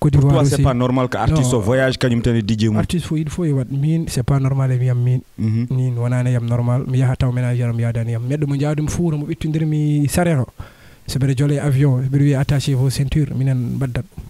Côte d'Ivoire c'est pas normal que artiste o voyage kañum tan e DJ mum. artiste fo yiɗi fof yo wat min. C'est pas normal e mi yam min. Mhm. min wonani yam normal. Mi yaha taw ménagére mi yadani yam. Neɗɗo mo jaadumi fuuro mo ɓettodirmi sareko so mbiɗa jole avion mbiɗa wiya attaché vos ceinture minen mbaddat ɗum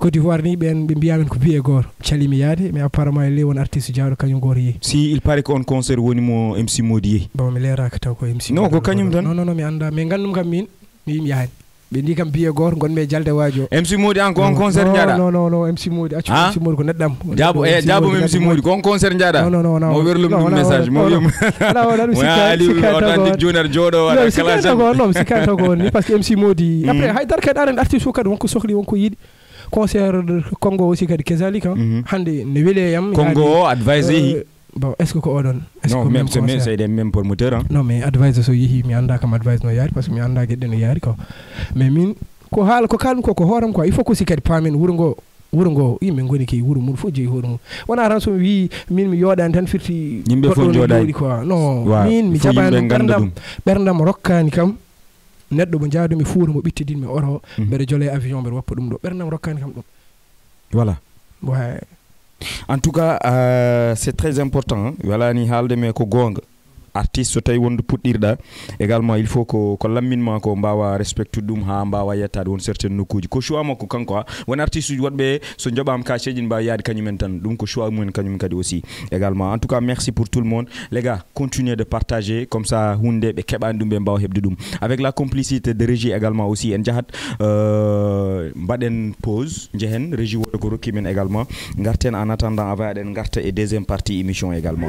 côte d'ivoire ni ɓen ɓe mbiyamin ko biye goto calimi yaade mais apparemment e ley won artiste jaaɗo kañum goto yeehi Si il paraît qu'on concert woni mo MC Modi yehi. bon mi leraka taw ko MC Non, ko kañum tan? non non non mi anda mais gandum kam min mi wi mi yahani ɓe ndi kam biye goto gonmi e jalde waji o MC Modi an ko on concert jaɗa non non non MC Modi accu Ah? MC Modi ko neɗɗam. Jabo e jabo MC Modi ko on concert jaɗa non non non Mo werlum ɗum message mo non, wiya non, non, non, mo sikka- ali sikka taw ko- authentique joni aɗa jooɗo non waɗa sikkata non mi sikkata ko ni par ce que MC Modi Mm. après haydara kadi aɗa artiste o kadi wonko sohli wonko yiɗi. Concert Congo aussi kadi kesali kam Mhm. hande ne weeli e yam Congo o advise yehi. Bon est ce que ko oɗon Non, que même promoteur c'est même promoteurs hein. non mais advise so yeehi mi anda kam advise no yaari par ce que mi anda gueɗɗe no yaari ko mais min ko haala ko kalmi ko ko hooram quoi il faut que kadi paamen wuro ngo wuro ngo yimɓe goni ke wuro mum fof jeeyi hoore mum wona tan somi wi min mi yooɗani tan firti Yimɓe fof jooɗani. quoi non min mi jaɓani ɓerdam ɓerdam rokkani kam neɗɗo mo jaadumi fuuro mo ɓittidinmi mi Mhm. mbeɗa jole avion mbeɗa woppa ɗum ɗo ɓerdam rokkani kam ɗum Voilà. ouais. En tout cas, euh, c'est très important. hein. Voilà, ni halde me ko gonga. Artiste so tawi wonde puɗɗirɗa également il faut ko ko lamminma ko mbawa respectude ɗum ha mbawa yettade won certaine nokkuji ko choix makko kanko ha won artiste uji woɗɓe so joɓama kaceji ne mbawi yaade kañumen tan. Ɗum ko choix mumen kañum kadi aussi. Également en tout cas merci pour tout le monde. Les gars continuez de partager comme ça hunde ɓe keɓani ɗum ɓe mbawa hebde ɗum. Avec la complicité de régie également aussi en jahat euh, mbaɗen pause jehen régie woɗo ko rokki men également. Garten en attendant avant garta e deuxième partie émission également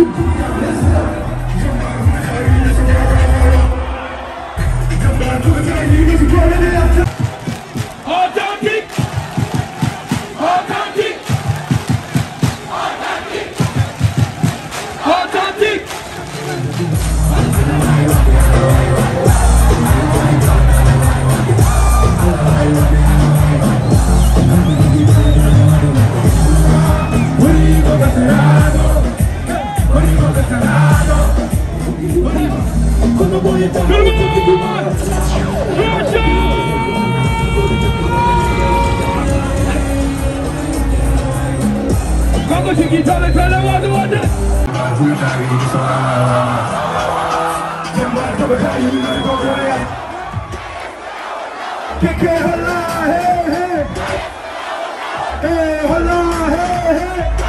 Biggie told me, tell them what to do. Kick it, holla, hey, hey. Hey, holla, hey, hey.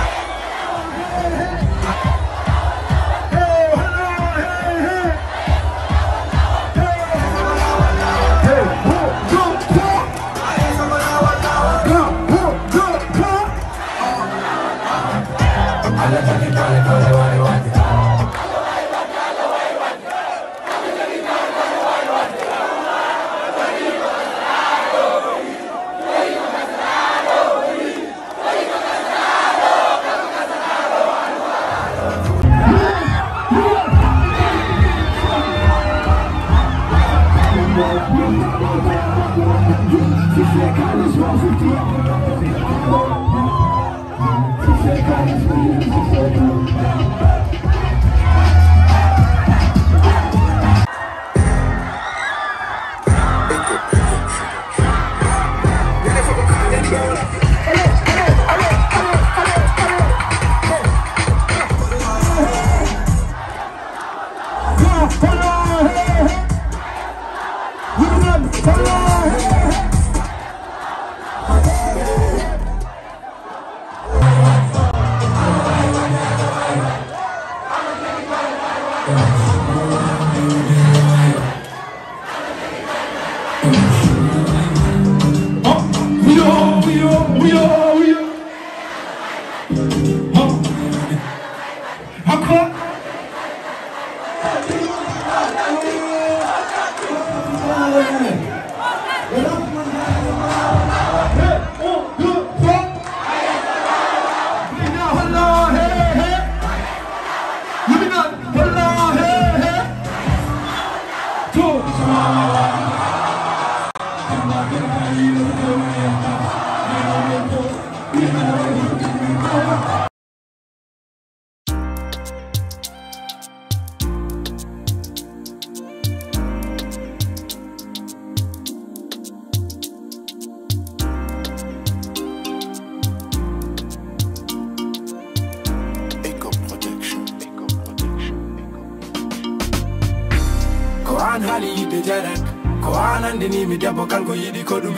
Mi debbo kanko yiɗi ko ɗum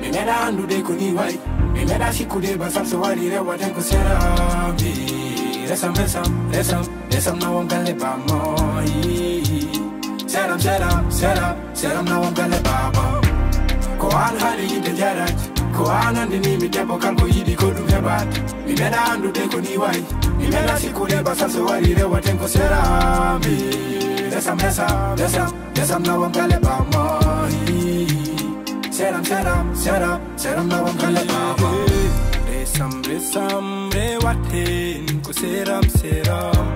mi meeɗa andude ko ni wayi mi meeɗa sikkude basal so wari rewaten ko serabi resam resam resam resam nawam galle bamoyi seram seram seram seram nawam galle baba ko an haali yidde jarat ko an andini mi debbo kanko yiɗi ko ɗum mi meeɗa andude ko ni wayi mi meeɗa sikkude basal so wari rewaten ko serami resam resam resam resam nawam galle bamoyi seram seram seram seram nawam galle baba resam resam rewaten ko seram seram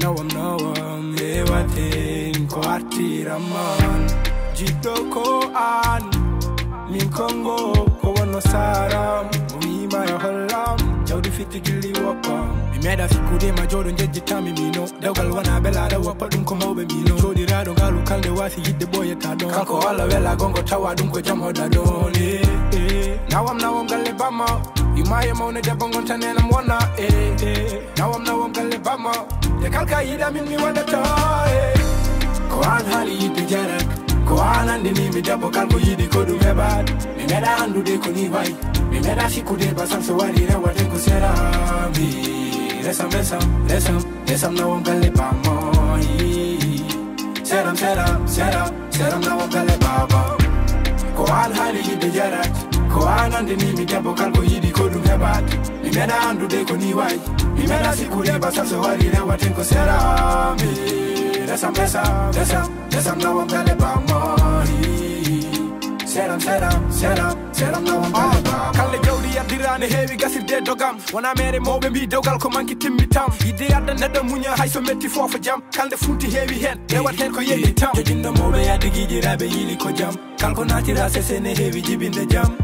nawam nawam rewaten ko attiraman jiɗɗo ko an min kongo ko wonno saram. O wima yo fitigili wapa mimeda fikude majodo jeje tami mino. Dawgal wana bela da wapa dum ko mawbe mino. Jodi rado galu kalde wasi yidde boye ta don. Kanko wala wela gongo tawa dum ko jam hoda dole eh, eh. nawam nawam galle bama imaye mawne debbo gontanenam wona e eh, nawam nawam galle bama de kalka yida min mi waɗata e ko an haali jarak ko an andinimi debbo kalko yiɗi ko ɗum heɓat mi meɗa andude ko ni Mimera shikude basam sewari na wate kuserami Resam resam resam resam na wongale pamoi Seram seram seram seram na wongale baba. Ko al hali yibe jarat Ko anande ni midabo kalko yidi kodum hebat Mimera andude ko niwai Mimera shikude basam sewari na wate kuserami Resam resam resam resam na wongale pamoi Seram seram seram kalde jawdi yaddirani heewi gasirde dogam wona mere mawɓe mbi dewgal ko manki timmi tam yidde yadda neɗɗo muña hayso metti fofo jam kalde funti heewi hen rewat hen ko yeɗi tam jojinɗo mawɓe yadde guiƴiraɓe yiili ko jam kalko natira sesene heewi jibinde jam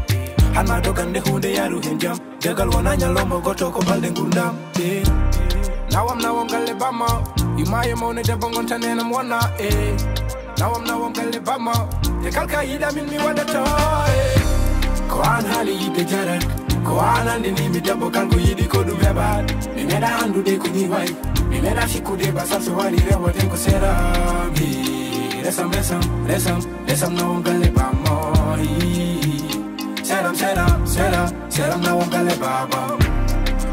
hanma dogande hunde yaru hen jam degal wona ñalowma goto ko balɗe gurdam nawam nawam galle bamma imaye mawne debbo gontanenam wona e nawam nawam galle bamma e kalka yiɗa min mi waɗata e Koan hali yite jarat Koan andi ni midambo kangu yidi kodu bebat Mimeda handu de kuni wai. Mimeda fiku de basal se wari rewa tenko sera. Mi resam resam resam Resam na wongale ba moi. Seram seram seram Seram na ba baba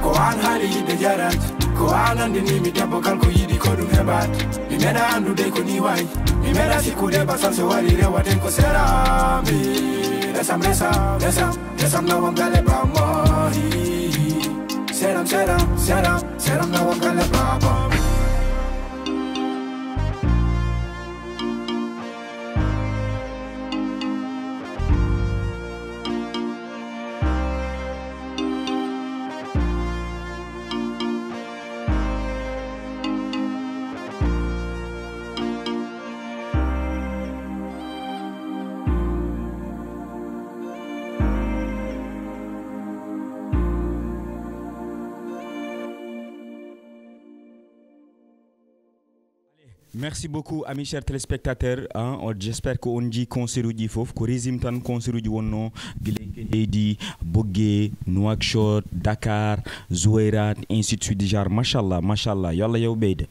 Koan hali yite jarat Koan andi ni midambo kangu yidi kodu bebat Mimeda handu de kuni wai. Mimeda fiku de basal se wari rewa tenko sera. Mi Lesam, lesam, lesam, lesam, no one gale pa mohi Seram, seram, seram, seram, no one gale pa mohi merci beaucoup amis chers téléspectateurs hein, on- j'espère ko on ji concert uji fof ko résime tan concert uji wonno guileyke nouakchott dakar zoueyrat ainsi de suite genre machallah machallah yo allah yew ɓeyda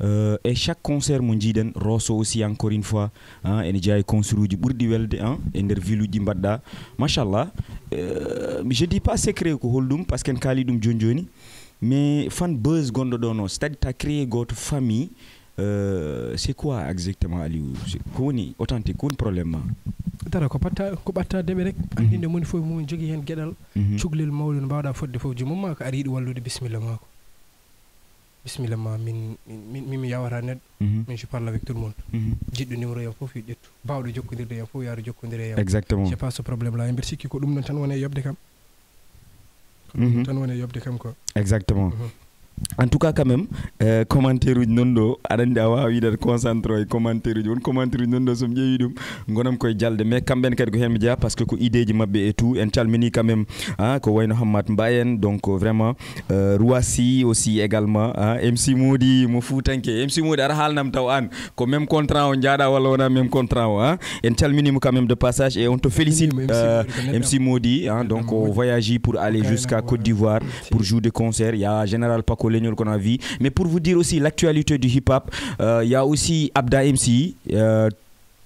euh, et chaque concert mo jiiɗen rosso aussi encore une fois hein, ene concert uji ɓurɗi welde hein, e nder ville uji mbaɗɗa machallah euh, je dis pas secret ko holɗum par ce que en kaali mais fan buzz gonɗo ɗo no c'est à dire ta créé goto famille c'est quoi exactement aliou? C'est- ko woni authentique ko woni probléme ma dara ko batta ko ɓatta deɓe rek. Andinde moni fof mum Mhm. no mbawɗa fodde fof. Jomum ma ko ari yiɗi wallude bisimilla mako bisimilla ma min min min mi yawata neɗɗo. Mhm. min je parle avec tout le monde. Mhm. jiɗɗo numéro yam fof yo ƴettu. Bawɗo jokkodirde yam fof yaaro jokkodire yam. Exactement. J'ai pas ce probléme là e mbiɗa sikki ko ɗum ɗon tan woni e yobde kam. Ko ɗum Mhm. tan woni e yobde kam quoi. Exactement. Mhm. En tout cas quand même euh, commentaire uji non ɗo aɗa andi a wawi wiide concentré e commentaire uji won commentaire uji non ɗo somi ƴeewi ɗum gonam koye jalde. Mais kamɓene kadi ko hen mi jeeya par ce que ko idéji mabɓe et tout en calmini quand même hein, ko wayno hammat mbayen. Donc euh, vraiment euh, roissy aussi également hein, mc modi mo fuutanke. Mc modi aɗa haalnam taw an. Ko même contrat o jaaɗa walla wona même contrat o hein. en calminimo quand même de passage et on te félicite MC Modi donc voyage pour aller jusqu'à Côte d'Ivoire pour Si. jouer des concerts. Il y a Général Paco Legnol qu'on a vu. Mais pour vous dire aussi l'actualité du hip-hop, euh, il y a aussi Abda MC. euh,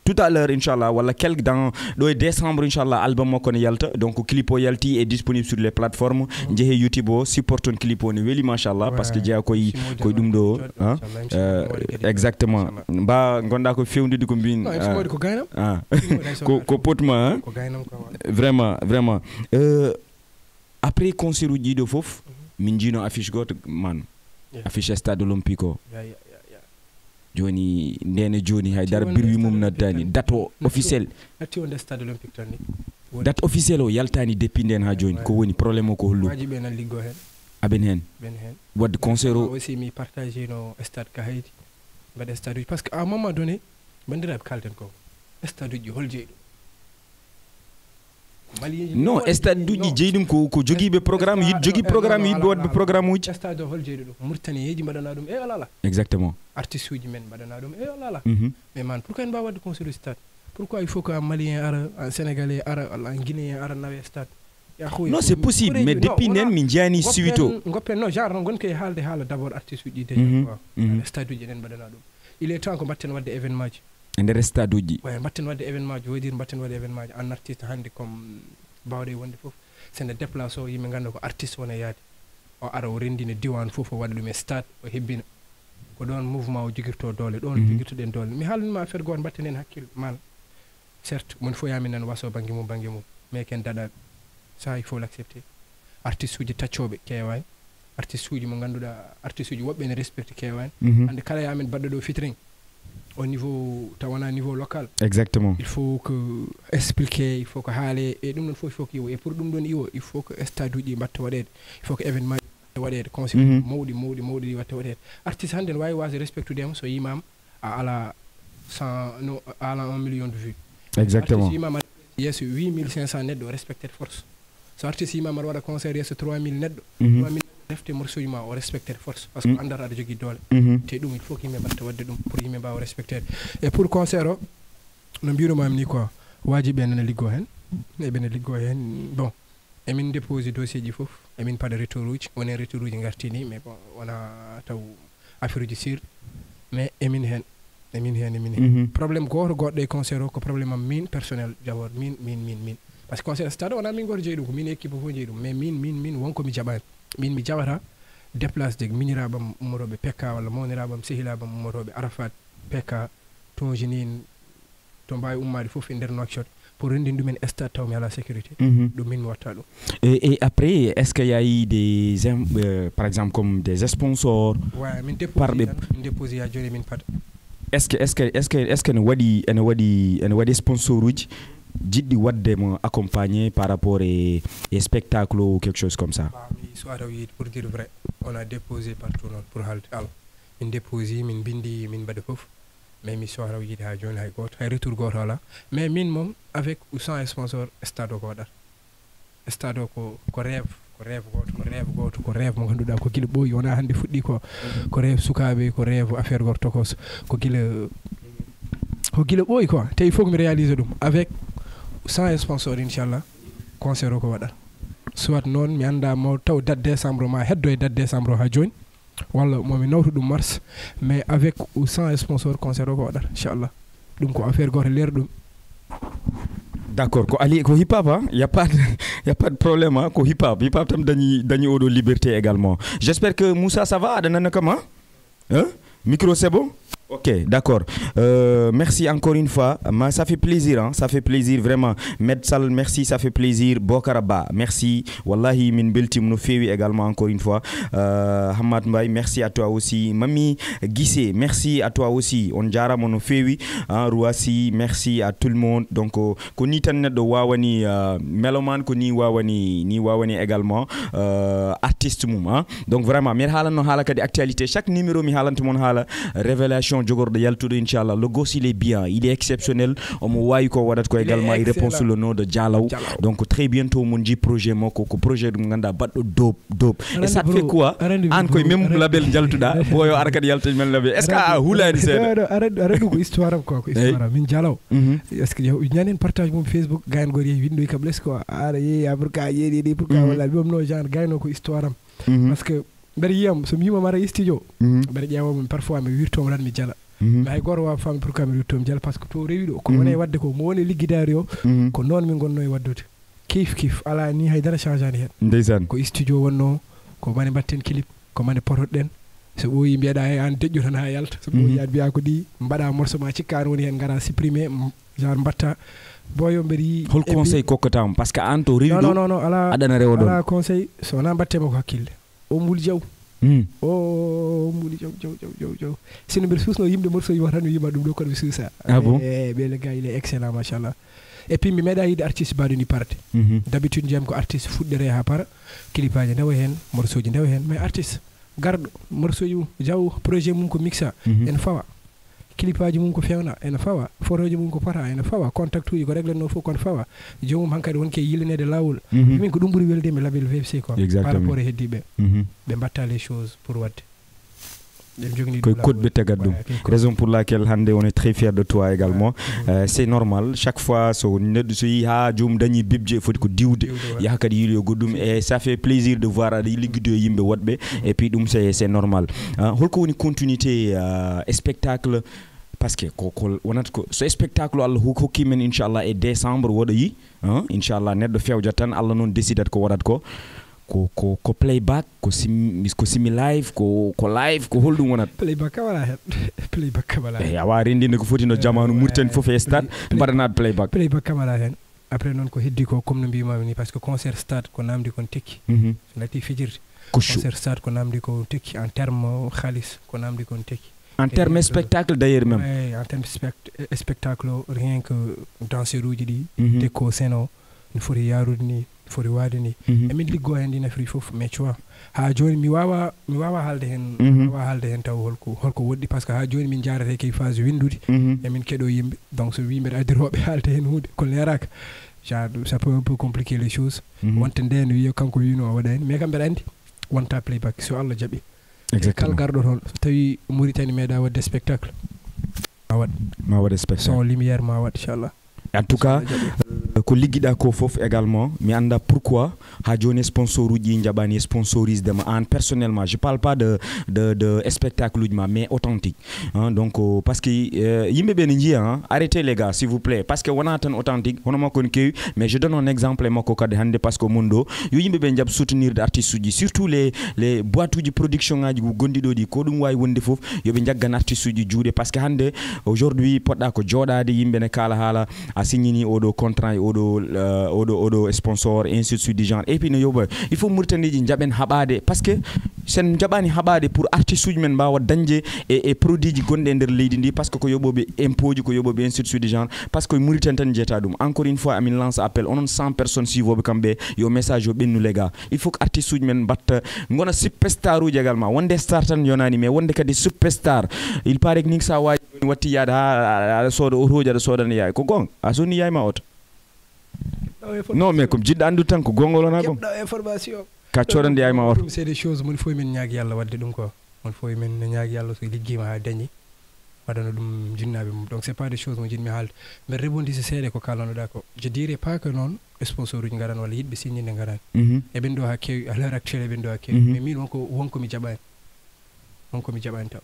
tout à l'heure inchallah wala quelque dans ɗo e décembre inchallah album makko ne yalta. Donc clip o yalti est disponible sur les plateformes. Jeehe youtube o support ton clip o ne weeli machallah par ce que jeeya koye koye ɗum ɗo exactement. Mba gonɗa ko fewndide ko mbin non so ko gaynam ko ko potma ko gaynam ko vraiment vraiment. Après concert uji ɗo fof min jiino affiche goto man yeah. affiche e stade olympique o. Joni ndene joni haydara birwi mum noddani date o officiel. date officiel o yaltani depuis nden ha joni ko woni probléme o ko hollum aɓen hen. Wadde concert o ah, aussi mi partagino stade ka haydi mbaɗa stade uji. Par ce que ah, à un moment donné bandiraɓe kalten ko stade uji hol jeeyi ɗum non stade uji ko ko joguiɓe programme yid jogui programme wadɓe programme uji stade o hol jeeyi ɗum mourtani yeji mbaɗana ɗum e ala ala exactement. Artiste uji men mbaɗana ɗum e ala ala Mhm. mais man pourquoi en mbawa wadde concert stade? Pourquoi il faut que un malien ara un sénégalais ara walla un guinéen ara nawe stade? Ya huy, non c'est possible mais depuis wona- min jeyani goppen- suite o goppen non genre noon gonke e haalde haala d' abord artiste uji déjà Mhm, quoi. Mhm. stade uji eɗen mbaɗana ɗum il est temps ko mbatten wadde événement ji e nder stade uji. Eyi mbatten wadde événement ji woodiri mbatten wadde événement ji en artiste hannde comme mbawɗe wonde fof sene déplace o yimɓe gannda ko artiste wona yaade o ara o renndina diwan fof o waɗa ɗum e stade o hebbina. Ko ɗon mouvement o jogirto doole ɗon mhm. jogirtoɗen doole. Mi haalanima affaire goto mbatten hen hakkille mana certes moni fof yamin nan waso banggue mum banggue mum. Mais ken daɗaɓe ça il faut l' accepté artiste uji taccoɓe kewani artiste uji mo ganduɗa artiste uji woɓɓe ne respecté kewani mhm. hande kala yamin baɗɗo ɗo fitring au niveau taw wona niveau local. Exactement. Il faut que expliquer il faut que haale e ɗum ɗon fof il faut que iwo. E pour ɗum ɗon iwo il faut que stade uji mbatta waɗede. Il faut que événement waɗede Mhm. mawɗi mawɗi mawɗi ɗi watta waɗede. Artiste hannde ne wawi wasde respectudema so yimama a ala cent no a ala un million de vues. Exactement. Artiste yimama yesso 8500 neɗɗo o respected force. So artiste yimama aɗa waɗa concert yesso 3000 neɗɗo. Mhm. 3000 defte morceau ma o respected force. Par ce que Mm. andata aɗa jogui doole. Mhm. te ɗum il faut que yimɓe mbatta wadde ɗum pour yimɓe mbawa respectede e pour concert o no mbirumami ni quoi? Wajiɓe nana liggo hen eɓene liggo hen bon emin déposé dossier ji foof. Emin paɗa retour uji wonen retour uji gartini mais bon wona taw affaire uji sirɗi mais emin hen emin hen emin hen. Mhm. probléme goto goɗɗo e concert o ko probléme am min personnel. Jawor min min min min. Par ce que concert stade wona min goto jeeyi ɗum ko min équipe fof jeeyi ɗum mais min min min wonko mi jaɓani min mi déplace de miniraɓam pekka walla mawniraɓam sehilaɓam arafat pekka tonginin to mbawi ummade foof e nder pour rendin ɗumen stade taw mi ala sécurité. Mhm. ɗum min mi watta ɗum. Et, après, est-ce qu'il y a eu des, euh, par exemple, comme des sponsors? Way min min déposé ya joni min paada Est-ce que, que, est-ce que, est-ce que ne waɗi, ene waɗi, ene waɗi sponsor uji jiɗɗi wadde mo accompagner par rapport et, et spectacle ou quelque chose comme ça. yiide pour dire vrai on a déposé partout mais retour ala mais min avec ou sans sponsor stade o ko stade o ko sans sponsor inchallah concert o ko soit noon mi anda mo taw date décembre ma heddo e date décembre o ha joni walla momi nawtu ɗum mars mais avec ou sans sponsor concert o ko waɗata inchallah ɗum ko affaire goto leer ɗum D'accord, ko ali ko hip hop hein? y a pas de, y a pas de problème hein? ko hip hop hip hop tam dañi dañi liberté également. J'espère que Moussa ça va? Adana comment Hein? Micro c'est bon? Ok, d'accord. Euh, merci encore une fois. Ça fait plaisir, hein? ça fait plaisir vraiment. Medsal, merci, ça fait plaisir. Bokaraba, merci. Wallahi, min beltim no fewi également encore une fois. Euh, Hamad Mbaye, merci à toi aussi. Mami Guissé, merci à toi aussi. On jara no fewi. Hein? Merci à tout le monde. Donc, euh, ko ni tan neɗɗo wawani euh, meloman ko ni wawani ni wawani également artiste mum hein? donc vraiment mi haalanno haala kadi actualité chaque numéro mi haalanta mon haala révélation jogorɗo yaltuɗo inchallah. Le gosse il est bien il est exceptionnel. Omo wawi ko waɗata ko Il est également il répond sur le nom de dialaw donc très bientôt mon ji projet makko ko projet ɗum ganduɗa baɗɗo dope dope. Et ça fait quoi? an koye même label jaltuɗa boyo ara kadi yalta men label. Est ce que a hulani seeɗa aɗa ɗum ko histoire am quoi ko histoire am. Min jalaw Mhm. est ce que ñanen partage mum facebook gayan gori yehi windoy kam less quoi. Aɗa yeeya pour ka yeeɗi ɗi pour ka Mhm. walla mbiwam no genre gayno ko histoire am. Mhm. par ce que mbeɗa yiyam somi yimam ara studio Mhm. mbeɗa ƴeewamo parfois mi wirtomo tan mi jala mi mais hay goto wawa faami pourquoi mi wirtomi jala par ce que to rewi ɗo ko Mhm. e wadde ko mo woni liggidari o Mhm. ko noon min gonno e waddude kif kif ala ni haydara changeani hen. Ndeysan ko studio wonno ko mane mbatten clip ko mane potoɗen so ɓooyi mbiyeɗa e an deƴƴo tan ha yalta so ɓooyi Mhm. mbiya ko ɗi mbaɗa morceau ma cikkano woni hen gara supprimé genre mbatta. Boyo mbeɗa yi hol conseil kokkatama par ce que an to rewi non non non non ala aɗana rewa ɗon ala conseil so wona mbattema ko hakkille o mbuuli jaw hmm. o mbuli jaw jaw jaw jaw jaw sino mbiɗa suusno yimɓe morsoji wa tan mi wima ɗum ɗo kono mi suusa. E ɓele ga il est excellent machallah. Et puis mi meeɗa yide artiste mbaɗo ni parte mhm. d' habitude jiyam ko artiste fuɗɗere ha para. Clipaji ndewa hen morceau ji ndewa hen. Mais artiste garɗo morceau ji jaw projet mum ko mixa. Mhm. Ene fawa. Clip aji mum ko fewna ene fawa photo ji mum ko pota ene fawa contact uji ko réglanno fof kono fawa jomum hankkadi wonke yilinede lawol Mhm. min ko ɗum ɓuuri weldemi label vfc ko par rapport e heddiɓe Mhm. ɓe mbatta les choses pour wadde ɗum code koye code. raison pour laquelle hannde on est très fier de toi également. Euh, c'est normal. Chaque fois so et ça fait plaisir de voir aɗa ligguido e yimɓe woɗɓe et puis c'est normal. Euh, holko woni continuité euh, spectacle par ce que ko ko wonata ko so spectacle allah hok- hokki men inchallah e décembre woɗo yi hein, inchallah neɗɗo fewjat tan allah noon décidat ko waɗat ko ko ko ko playback ko sim ko simi live ko ko live ko holɗum wonat playback wala? Hen playback kam hen eyi a wawi rendinde ko foti no jamanu Eh, murten fof e stade mbaɗanaɗo playback playback kam wala hen? Après noon ko heddi ko comme no mbimami ni par ce que concert stade ko namdi kon tekki. Mhm. so lati fijirde concert stade ko namdi ko tekki en terme halis ko namdi kon tekki. En terme Et- spectacle d'ailleurs même. Ouais, en terme spect- eh, spectacle o rien que danseur uji ɗi Mhm. tekko scène o no foti yarude ni foti wade ni Mhm. emin liggo hen ɗi nafri foof mais vois ha joni mi wawa mi wawa haalde hen Mhm. wawa haalde hen taw holko holko woɗɗi par ce que ha joni min jarate kay phase windude Mhm. emin keɗo yimɓe donc so wi mbeɗa addiroɓe haalde hen hunde ko leraka genre ça peut un peu compliquer les choses Mhm. wonta nde no wiya kanko wino o waɗani mais kam mbeɗa andi wonta playback so allah jaaɓi kal garɗo toon so tawi mauritanie meeɗa wadde spectacle ma waɗ ma waɗa spectacle son lumière ma waɗ inchallah en tout cas Ko ligguiɗa ko également. Mi anda pourquoi ha joni sponsor uji jaɓani sponsorise dema an personnellement je parle pas de de de spectacle uji ma mais authentique. Hein, donc euh, parce que euh, yimɓe ɓe ne jiiya hein, arrêtez les gars s'il vous plaît. Parce que wona tan authentique hono makko ne kewi mais je donne un exemple e makko kadi hannde par ce que mon ɗo yo yimɓe ɓe jaab soutenirde artiste uji surtout les les boîte uji production ngaji gonɗi ɗo ɗi ko ɗum wawi wonde foof yoɓe jaggan artiste uji juuɗe par ce que hannde aujourd'hui poɗɗa ko jooɗade yimɓe ne kaala haala a signini oɗo contrat e oɗo euh, oɗo oɗo sponsor et ainsi de suite du genre et puis no yoɓa il faut mauritanie jaɓen haɓade par ce que sen jaɓani haɓade pour artiste uji men mbawa dañde e e produit ji e que ko yoɓoɓe impôt ji ko yoɓoɓe ainsi genre que mauritanie tan ɗum encore une fois amin lance appel onon 100 personnes suivoɓe yo message yo ɓennu les gars il faut que artiste uji men mbatta gona superstar uji également wonde star tan yonani mais wonde kadi superstar il paraît que ni sa gonga a non mais comme jiɗɗo andu tan ko gongol wona keɓɗa information ka coodande yaay ma oto ɗum c'est des choses moni fof min ñaagui allah wadde ɗum ko mon fof min ñaagui allah so liggima ha dañi. Waɗana ɗum jinnaɓe mum. Donc c'est pas des choses mo jinmi haalde. Mbeɗa rebondisa seeɗa ko kalanoɗa ko. Je dirais pas que noon sponsor uji garan walla yiɗɓe signinde garani Mhm. eɓen ɗo ha kewi à l'heure actuelle eɓen ɗo ha kewi. Mhm. mais min wonko wonko mi jaɓani wonko mi jaɓani taw.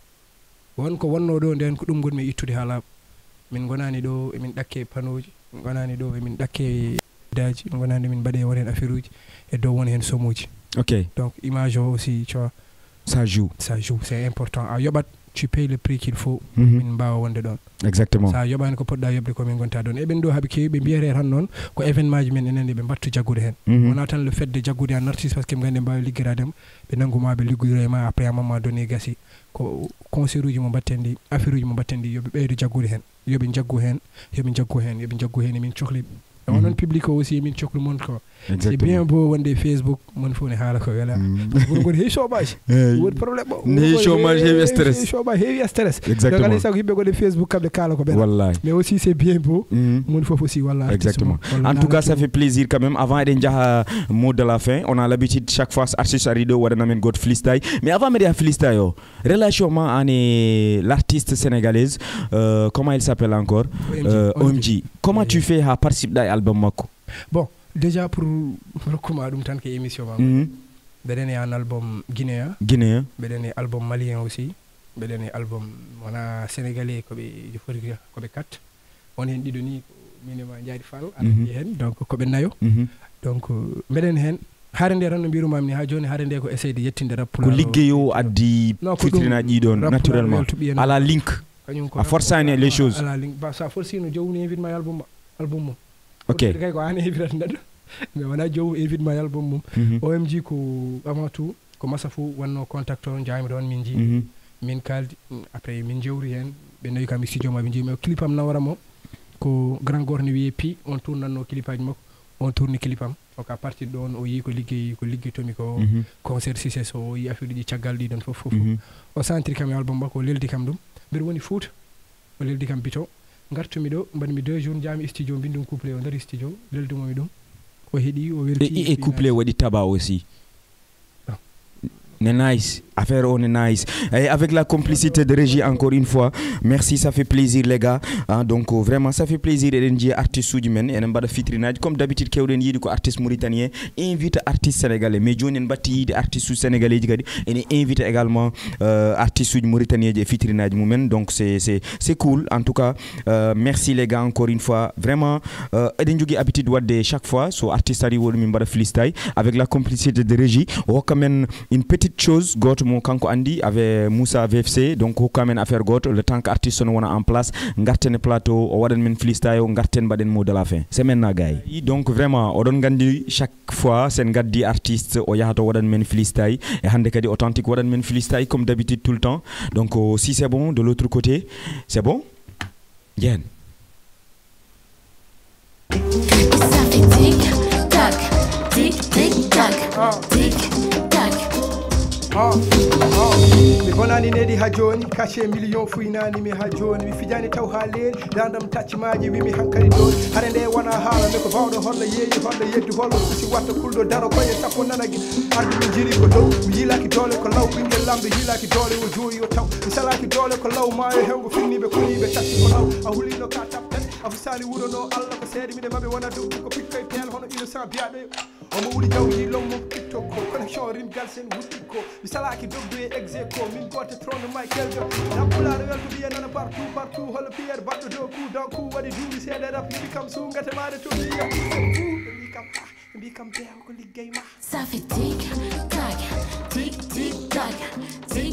Wonko wonno ɗo nden ko ɗum gonmi ittude ha laaɓa. Min gonani ɗo emin ɗakke panoji gonani ɗo emin ɗakke daji gonani min mbaɗe won hen affaire uji e dow woni hen somuji ok. Donc image o aussi tu vois ça joue. ça joue c'est important. A yoɓat tu payes le prix qu'il faut Mhm. min mbawa wonde ɗon. Exactement. Sa yoɓani ko poɗɗa yoɓde ko min gonta ɗon. Eɓen ɗo haaɓe kewi ɓe mbiyete tan noon ko événement ji men enenne ɓe mbattu jaggude hen. Mhm. wona tan le fait de jaggude en artiste par ce que ɓe gandi mbawi ligguiradema ɓe nangguma ɓe liggoyra e ma après un moment donné gasi. Ko concert uji mo mbatten ɗi affaire uji mo mbatten ɗi yoɓe ɓeydo jaggude hen. Yoɓe jaggu hen yoɓe jaggu hen yoɓe jaggu hen emin cohli onon public o aussi emin cohli mon ko. C'est bien beau wonde facebook mon fof ne haala ko wela. Woni goni heewi chômage. Woni probléme o Ne heewi chômage, heewi stress. chômage heewi stress. Donc alay sago yimɓe gone facebook kamɓe kaala ko ɓena wallahi. Mais aussi c'est bien beau. Mhm. moni fof aussi walla Exactement. En tout cas, ça fait plaisir quand même. Avant de dire mot de la fin, on a l'habitude chaque fois artiste rideau ou d'un god freestyle. Mais avant de dire freestyle, yo, relation avec l'artiste sénégalaise, euh, comment il s'appelle encore? OMG, euh. Comment tu fais à participer à l'album makko. Bon déjà pour rokkuma ɗum tan ke émission ma Mhm. mbeɗen e an album guinéen Guinéen. mbeɗen e album malien aussi. Mbeɗen e album wona sénégalais koɓe foti koɓe kat. On hen ɗiɗo ni minema jaaɗi fall aɗa Mhm. hen donc koɓe nayo. Mhm. donc mbeɗen hen haare nde tan no mbirumami ha joni haare nde ko essayde yettinde rap ko ligguey o addi ko fitrinaji ɗon rap naturellement. ala link. Kañum ko a forçani les choses. ala link. Sa forcino jowni invite ma e album album mum Ok. Woɗɗude kay ko an heewirata neɗɗo mais wona jowu évidement ma e album mum omg ko avant tout ko massa fo wanno contact o jami ɗon min jii Mhm. min kaldi mm, après min jewri hen. Ɓe nawi kam studio ma ɓe jii clip am nawaramo ko grand goto ne wiye pi on tournanno clip aji makko on tourni clip am oka parti ɗon o yi ko liggey ko liggeytomi ko. Concert success o yi affaire uji caggal ɗi ɗon fof fof o sentiri kam e album makko o leldi kam ɗum mbiɗa woni fouta o leldi kam bito gartumi ɗo mbaɗmi deux jours jami studio mbindum couplé o nder studio leldumomi ɗum. O heeɗi o welti i e, e, e couplé waɗi taba aussi. Ah. Ne nice. Affaire on est nice. Et avec la complicité de régie encore une fois merci ça fait plaisir les gars. Hein, donc euh, vraiment ça fait plaisir. Eɗen jiiya artiste uji men enen mbaɗa fitrinaji comme d'habitude kewɗen yiide ko artiste mauritanien invite artiste sénégalais. Mais joni en batti yiide artiste uji sénégalais ene invite également euh, artiste uji mauritanien ji e fitrinaji mumen donc c'est cool. En tout cas euh, merci les gars encore une fois. Vraiment euh, jogui habitude wadde chaque fois. So artiste ari woɗum min mbaɗa freestyle. Avec la complicité de régie o hokka men une petite chose. Goto mo kanko andi avec moussa vfc donc hokka men affaire goto le temps que artiste no wona en place. Garten plateau o waɗan men freestyle o garten mbaɗen mot de la fin. C'est maintenant gars. Yi donc vraiment oɗon gandi chaque fois sen gaddi artiste o yahata o waɗan men freestyle. E hande kadi authentique waɗan men freestyle comme d'habitude tout le temps. Donc si c'est bon de l'autre côté c'est bon? Yen. Ça fait tic tac, tic tic tac, tic tac. mi bonani nedi ha joni caché million fuynanimi ha joni mi fijani taw ha leeli dandam taccimaji wimi hankkadi doni. Hare nde wona haala mi ko bawɗo holla yeeyi holla yeddi holla susi watta kulɗo daro koye sappo nanagui arde min jiri ko dow mi yilaki doole ko law ɓinguel lamɗo yilaki doole o jooyi o taw mi salaki doole ko law maayo hewgo finniɓe koniɓe tatti ko law a hulino ka taptan a fusani wuuro no allah ko seeɗa mine maɓe wona dow ko pikkoye peel hono innocent biyaɗo omo wuli jawji lommo tiktok ko connexion rimgal sen wuɗɗi ko mi salaki dogdu e exe ko min gote trone michael jo nappulaɗo welko wiye nana partout partout holo pierre baɗɗo dow coup dans coup waɗi duuɓi seeɗa rap yiɗi kam sugate maɗe to wiya ɓe mbi kam ah mbi kam beewa ko liggey ma Ça fait tic tac, tic tic tac, tic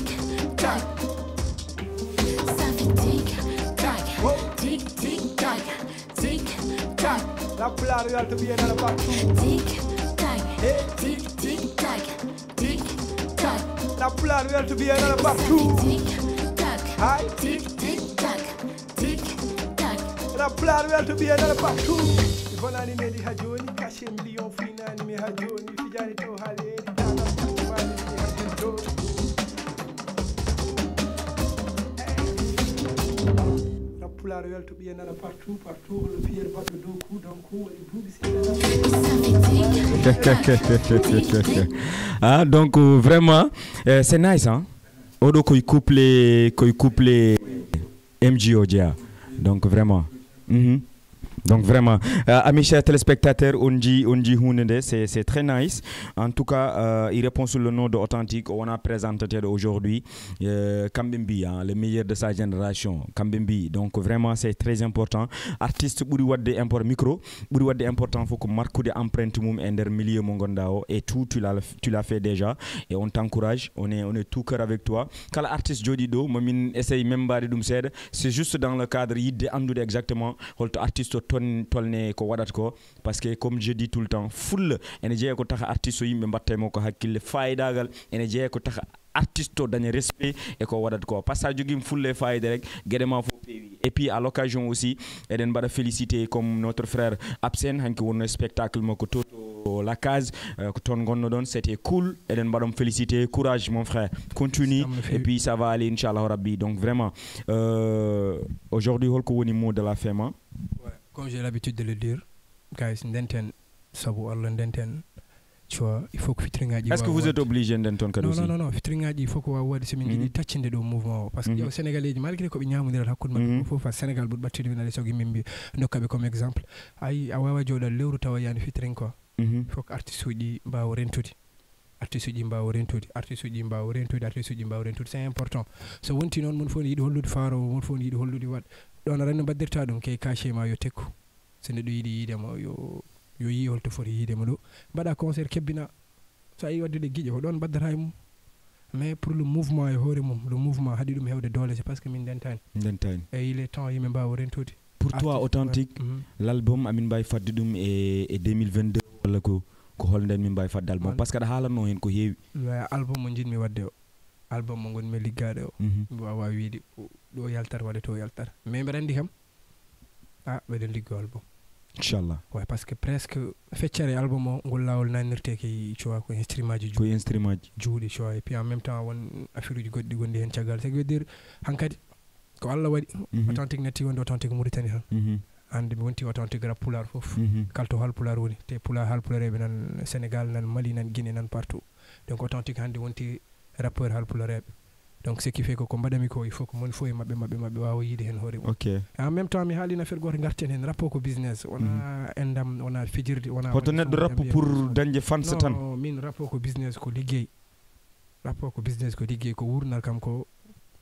a hablar de alto bien tick. la factura. Tic, tac, eh, tic, tic, tac, tic, tac. A hablar de alto bien a la factura. Tic, tac, ay, tic, tic, tac, tic, tac. A hablar de alto bien a la factura. Ivonani me diha joni, kashem lion finani me ha joni, fijani to hali. Coup donc ah donc euh, vraiment euh, c'est nice hein. Oɗo koye couplé koye jeeya donc vraiment. Mhm. Donc vraiment euh, amis chers téléspectateurs on dit on dit hunde nde c'est c'est très nice. En tout cas euh, il répond sur le nom de on a présenté aujourd'hui euh, kamɓe mbi hein, le meilleur de sa génération kamɓe mbi donc vraiment c'est très important. Artiste ɓuuri wadde import micro. Ɓuuri wadde important fof ko marqude empreinte mum e milieu mo et tout tu l'as fait déjà. Et on t'encourage. On est on est tout cœur avec toi. Kala artiste jooɗi ɗo momin essaye même seeɗa c'est juste dans le cadre yidde andude exactement artiste ton tolne ko waɗata ko par ce que comme je dis tout le temps fulla ene jeeya ko taka artiste o yimɓe hakkille fayidagal ene jeeya ko taka artiste o daña respect e ko waɗata ko. Par ce que sa joguima fulla e fayida rek gueɗe ma fof peewi. Et puis à l'occasion aussi eɗen mbaɗa félicité comme notre frère absen hanki wonno spectacle makko la case euh, ko toon gonno ɗon c'était cool. Eɗen mbaɗamo félicité courage mon frère. Continue et puis ça va aller rabbi. Donc vraiment euh, aujourd'hui holko woni mot de la fin ma Ouais, comme j'ai l'habitude de le dire, guys, ndenten sabu Allah ndenten tu vois, il faut que fitringaji est ce que vous êtes obligé nden toon kadi non, non, non, il faut ko wawa waɗi somin Mhm. jiiɗi taccinde ɗo mouvement o par ce que Mhm. ƴeew sénégalais ji malgré koɓe ñamodirat hakkude Mhm. maɓɓe fof a sénégal ɓuuri ɓattude min min mbi dokkaɓe comme exemple ayi a wawa jooɗal lewru tawa yani quoi Mhm. il faut que artiste uji mbawa rentude artiste uji mbawa rentude artiste uji mbawa rentude artiste uji mbawa rentude c'est important so wonti noon mon fof ne yiiɗi hollude faaro mon fof ne yiiɗi hollude waɗ ɗon aɗa anndi mbaddirta ɗum ke cachet ma yo tekku. So neɗɗo yiiɗi yiidema yo yo yi holto foti yiidema ɗo. Mbaɗa concert kebbina so a yi waddude guiƴe ko ɗon mbaddata e mum. Mais pour le mouvement e hoore mum le mouvement haɗi ɗum hewde doole c'est parce que min ndentani ndentani e il est temps yimɓe mbawa rentude. Pour toi authentique. Mhm. l'album amin mbawi fadde ɗum e e 2022 walla ko ko holnden min mbawi fadde album? Par ce que aɗa haalanno hen ko heewi. Album mo jinmi wadde o. Album mo gonmi liggade o. Mhm. mi wawa wiide ɗo yaltat waɗa to yaltata mais mbeɗa anndi kam a mbeɗen liggo album. Inchallah. Ouais par ce que presque feccere album o ngol laawol nannirte ke cowa ko instrument ji ko instrument ji juuɗe cowa et puis en même temps won affaire uji goɗɗi gonɗi heen caggal. C'est que veut dire hankkadi ko allah waɗi mhm. authentique natti wonde authentique mauritanie tan. Mhm. Hannde mi wonti authentique rap pular fof. Mhm. Kalto hal pular woni. Te pular hal pulareɓe nan sénégal nan mali nan guiné nan partout. Donc authentique hannde wonti rappeur hal pulareɓe donc ce qui fait ko ko mbaɗami ko il faut ko moni fof e maɓɓe maɓɓe maɓɓe wawa yiide hen hoore mum ok. En même temps mi haalino affaire goto garten hen rappo ko business. Wona endam wona fijirde wona hoto neɗɗo rappo pour dañde fansa tan. min rappo ko business ko liggey. Rappo ko business ko liggey ko wurnal kam ko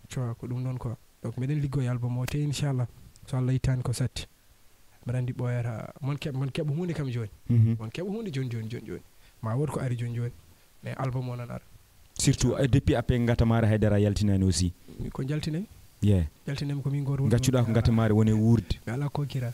cowa ko ɗum noon quoi donc miɗen liggoy album o te inchallah. So allah yittani ko satti. Mbiɗa andi ɓoyata mon keɓ mon keɓa hunde kam joni Mhm. mon keɓa hunde joni joni joni joni ma wood ko ari joni joni mais album o nan ara surtout eh, depuis appe gatamare haydara yaltinani aussi. Ko jaltinayi ye jaltinami ko min goto gaccuɗa ko gatamare woni wuurde mi ala yaltide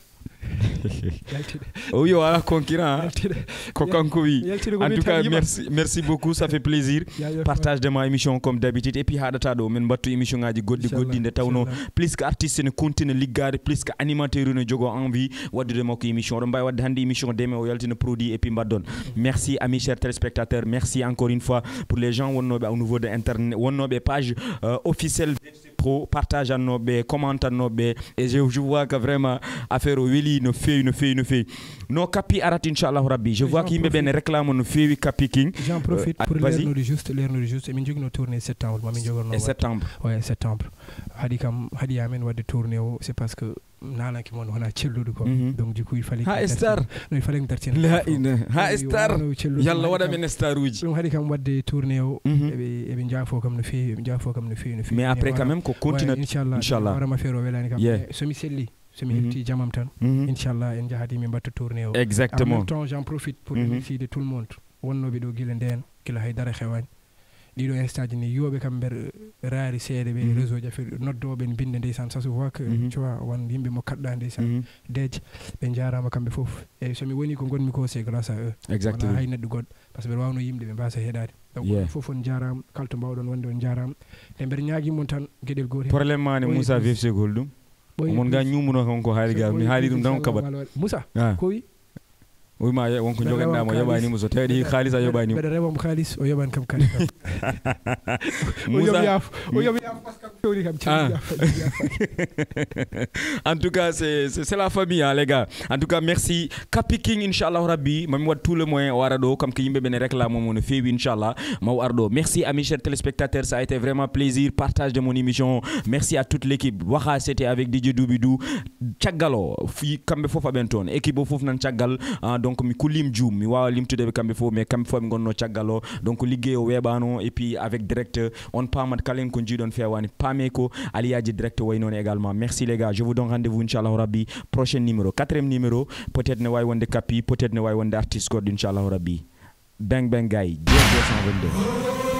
o wi o ala concurrent yaltide ko kanko wi en tout cas merci merci beaucoup ça fait plaisir. Partage de ma émission comme d'habitude. Et puis haɗata ɗo min battu émission ngaji goɗɗi goɗɗi nde tawno plus que artiste ne continue liggade plus que animateur ne jogo envie waddude makko émission. Oɗon mbawi wadde hannde émission deme o yaltina produit et puis mbaddon. Merci amis chers téléspectateurs. Merci encore une fois pour les gens wonnoɓe au niveau de internet wonnoɓe page euh, officielle pro partage annoɓe comment annoɓe et je, je vois que vraiment affaire o weeli no fewi no fewi no fewi no kappi arat inchallahu rabbi. Je vois que yimɓe ɓe ne profite. réclame no fewi kappi king. J'en profite Euh, pour vas-y. lernude juste lernude juste. Emin tourné septembre. Mamin jogorno septembre. Ouais septembre. Haɗi kam haɗi amen wadde tourné o c'est parce que nanaki moon wona celluɗo Mhm. donc du coup il fallait Ha, star. il fallait mi dartina la temps fo. ina. Ha Oui, star wonano celluɗo. yalla Ɗum waɗa men star uji ɗum haɗi kam wadde tourné o eɓe eɓe jaafo kam no fewi eɓe jaafo kam no fewi no fewi mais après quand même ko continue. Inchallah Inchallah. warama affaire o welani kam. Yeah. Mais somi selli somi Mhm. jamam tan Mhm. inchallah en jahati min mbatta tourné o en exactement même temps j'en profite pour Mhm. remercier tout le monde wonnoɓe ɗo guila nden gila haydara hewani ɗiɗo instant ji ni yoɓe kam ber raari seeɗa ɓe Mhm. réseau ji affaire noddoɓe ne binde ndeysan ça se voit que Mhm. tu vois won yimɓe mo kaɗɗa ndeysan Mhm. deeje ɓe jarama kamɓe foof eyyi somi woni ko gonmi ko c'est grâce à eux exactement hay neɗɗo goɗɗo par ce que ɓeɗa wawno yimɓe ɓe mbasa heeɗade donc Yeah. on fof on jarama kala to mbawɗon wonde on jarama e mbeɗa ñaguimon tan gueɗel gotel probléme mane Ɓoyi moussa plus. vefse gol ɗum ko mun ga ñumuno kon ko haali mi haali ɗum tan ko kabat moussa wima wonko joganɗamo yoɓanimo so haalis a yoɓanimo mbeɗa rewamo o yoɓani kam en tout cas c'est la famille hein, les gars. En tout cas merci. Kapi King inchallah rabbi mami tout le moyen o ara ɗo comme que yimɓe ɓene réclame mo no fewi inchallah maw ar ɗo merci amis chers téléspectateurs ça a été vraiment plaisir. Partage de mon émission. Merci à toute l'équipe. Waha c'était avec DJ Doubidou. Caggal o kamɓe fof aɓen toon équipe o fof nan caggal ah, donc mi mi mais gonno donc o et puis avec directeur on pamat kalen ko fewani ko direct way également. Merci les gars je vous donne rendez-vous inchallahu rabbi prochain numéro quatrième numéro. Peut être ne wawi wonde peut être ne wawi wonde artiste goɗɗo inchallahu rabbi. Bang bang gay 222